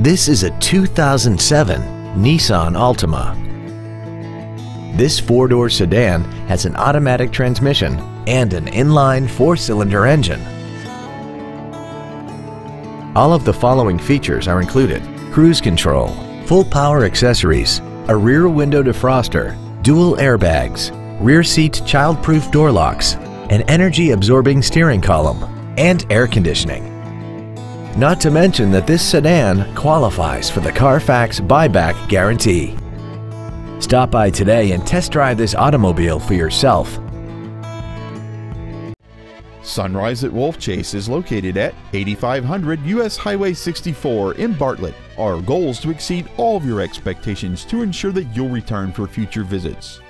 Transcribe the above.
This is a 2007 Nissan Altima. This four-door sedan has an automatic transmission and an inline four-cylinder engine. All of the following features are included. Cruise control, full power accessories, a rear window defroster, dual airbags, rear seat child-proof door locks, an energy-absorbing steering column, and air conditioning. Not to mention that this sedan qualifies for the Carfax buyback guarantee. Stop by today and test drive this automobile for yourself. Sunrise at Wolfchase is located at 8500 US Highway 64 in Bartlett. Our goal is to exceed all of your expectations to ensure that you'll return for future visits.